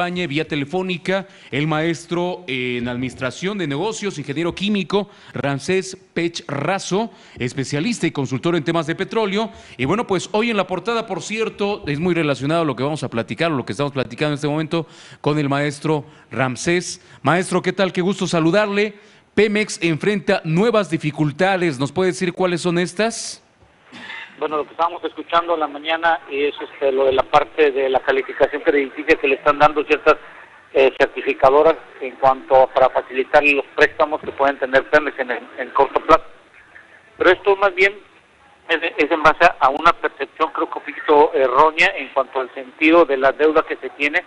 acompañe vía telefónica el maestro en Administración de Negocios, ingeniero químico, Ramsés Pech Razo, especialista y consultor en temas de petróleo. Y bueno, pues hoy en la portada, por cierto, es muy relacionado a lo que vamos a platicar, lo que estamos platicando en este momento con el maestro Ramsés. Maestro, ¿qué tal? Qué gusto saludarle. Pemex enfrenta nuevas dificultades. ¿Nos puede decir cuáles son estas? Bueno, lo que estábamos escuchando en la mañana es este, lo de la parte de la calificación crediticia que le están dando ciertas eh, certificadoras en cuanto a, para facilitar los préstamos que pueden tener Pemex en, corto plazo. Pero esto más bien es, en base a una percepción creo que un poquito errónea en cuanto al sentido de la deuda que se tiene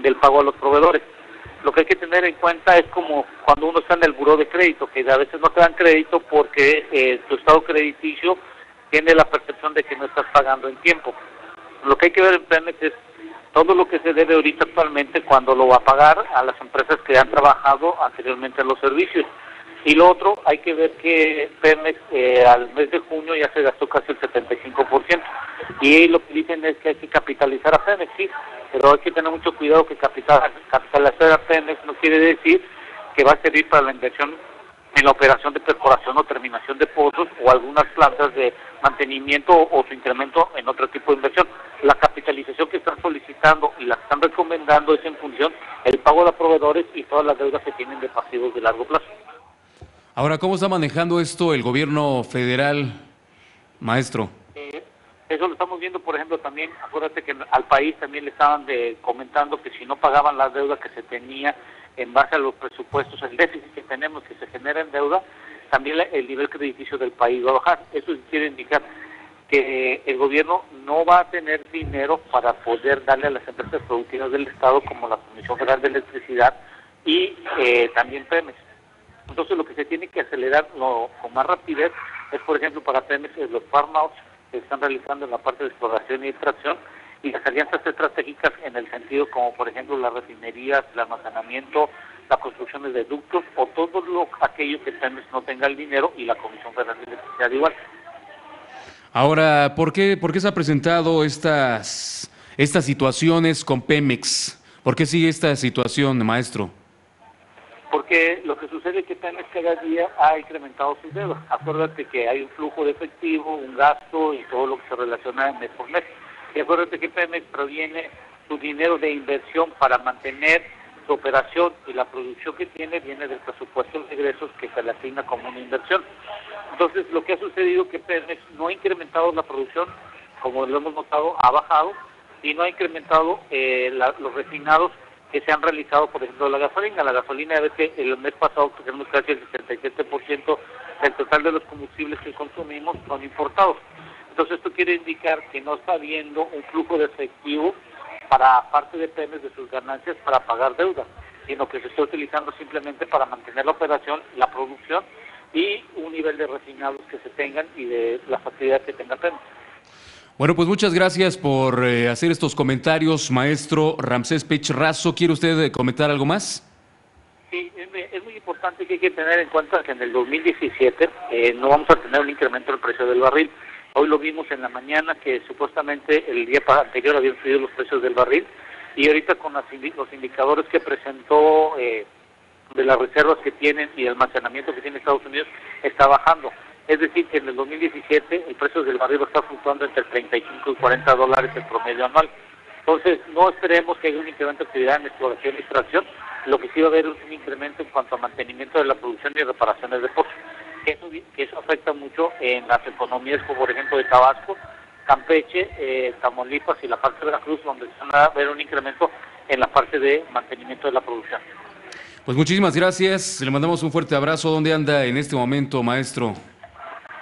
del pago a los proveedores. Lo que hay que tener en cuenta es como cuando uno está en el buró de crédito, que a veces no te dan crédito porque eh, tu estado crediticio tiene la percepción de que no estás pagando en tiempo. Lo que hay que ver en Pemex es todo lo que se debe ahorita actualmente cuando lo va a pagar a las empresas que han trabajado anteriormente en los servicios. Y lo otro, hay que ver que Pemex eh, al mes de junio ya se gastó casi el 75%. Y lo que dicen es que hay que capitalizar a Pemex, sí, pero hay que tener mucho cuidado que capitalizar a Pemex no quiere decir que va a servir para la inversión en la operación de perforación o terminación de pozos o algunas plantas de mantenimiento o, su incremento en otro tipo de inversión. La capitalización que están solicitando y la que están recomendando es en función el pago de proveedores y todas las deudas que tienen de pasivos de largo plazo. Ahora, ¿cómo está manejando esto el gobierno federal, maestro? Eh, eso lo estamos viendo, por ejemplo, también, acuérdate que al país también le estaban de, comentando que si no pagaban la deuda que se tenía en base a los presupuestos, el déficit que tenemos que se genera en deuda, también el nivel crediticio del país va a bajar. Eso quiere indicar que el gobierno no va a tener dinero para poder darle a las empresas productivas del Estado como la Comisión Federal de Electricidad y eh, también Pemex. Entonces lo que se tiene que acelerar con más rapidez es, por ejemplo, para Pemex, los farm outs que están realizando en la parte de exploración y extracción y las alianzas estratégicas en el sentido como, por ejemplo, las refinerías, el almacenamiento, la construcción de ductos o todo lo aquello que Pemex no tenga el dinero y la Comisión Federal de Electricidad igual. Ahora, ¿por qué, ¿por qué se ha presentado estas, estas situaciones con Pemex? ¿Por qué sigue esta situación, maestro? Porque lo que sucede es que Pemex cada día ha incrementado sus deudas. Acuérdate que hay un flujo de efectivo, un gasto y todo lo que se relaciona mes por mes. Y acuérdate que Pemex proviene su dinero de inversión para mantener su operación y la producción que tiene viene del presupuesto de ingresos que se le asigna como una inversión. Entonces, lo que ha sucedido es que Pemex no ha incrementado la producción, como lo hemos notado, ha bajado y no ha incrementado eh, los refinados que se han realizado, por ejemplo, la gasolina. La gasolina, a veces el mes pasado tenemos casi el 67% del total de los combustibles que consumimos son importados. Entonces, esto quiere indicar que no está habiendo un flujo de efectivo para parte de Pemex de sus ganancias para pagar deuda, sino que se está utilizando simplemente para mantener la operación, la producción y un nivel de refinados que se tengan y de la facilidad que tenga Pemex. Bueno, pues muchas gracias por eh, hacer estos comentarios, maestro Ramsés Pechrazo. ¿Quiere usted eh, comentar algo más? Sí, es, muy importante que hay que tener en cuenta que en el 2017 eh, no vamos a tener un incremento del precio del barril. Hoy lo vimos en la mañana que supuestamente el día anterior habían subido los precios del barril y ahorita con los indicadores que presentó de las reservas que tienen y el almacenamiento que tiene Estados Unidos está bajando. Es decir, que en el 2017 el precio del barril está fluctuando entre 35 y 40 dólares el promedio anual. Entonces, no esperemos que haya un incremento de actividad en exploración y extracción. Lo que sí va a haber es un incremento en cuanto a mantenimiento de la producción y reparaciones de pozos. En las economías, como por ejemplo de Tabasco, Campeche, eh, Tamaulipas y la parte de Veracruz, donde se va a ver un incremento en la parte de mantenimiento de la producción. Pues muchísimas gracias. Le mandamos un fuerte abrazo. ¿Dónde anda en este momento, maestro?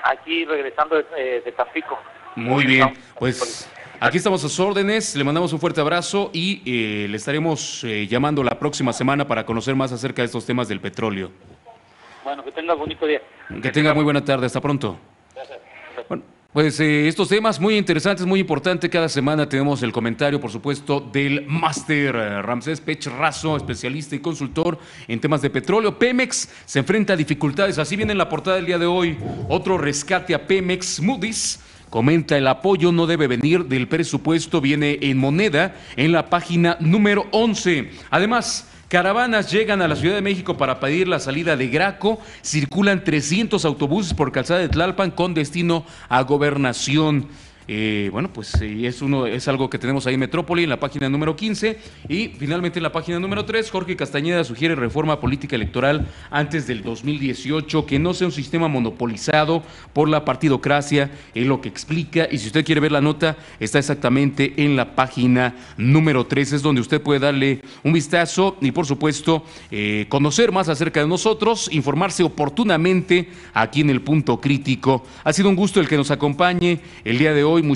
aquí regresando de, eh, Tampico. Muy bien, pues aquí estamos a sus órdenes, le mandamos un fuerte abrazo y eh, le estaremos eh, llamando la próxima semana para conocer más acerca de estos temas del petróleo. Bueno, que tenga bonito día. Que tenga muy buena tarde, hasta pronto. Pues eh, estos temas muy interesantes, muy importantes. Cada semana tenemos el comentario, por supuesto, del máster eh, Ramsés Pech Razo, especialista y consultor en temas de petróleo. Pemex se enfrenta a dificultades. Así viene en la portada del día de hoy. Otro rescate a Pemex. Moody's Comenta el apoyo no debe venir del presupuesto, viene en moneda en la página número 11. Además, Caravanas llegan a la Ciudad de México para pedir la salida de Graco. Circulan 300 autobuses por calzada de Tlalpan con destino a gobernación. Eh, bueno, pues es, uno, es algo que tenemos ahí en Metrópoli, en la página número 15. Y finalmente en la página número 3, Jorge Castañeda sugiere reforma política electoral antes del 2018, que no sea un sistema monopolizado por la partidocracia, es lo que explica. Y si usted quiere ver la nota, está exactamente en la página número 3, es donde usted puede darle un vistazo y por supuesto eh, conocer más acerca de nosotros, informarse oportunamente aquí en el punto crítico. Ha sido un gusto el que nos acompañe el día de hoy. порой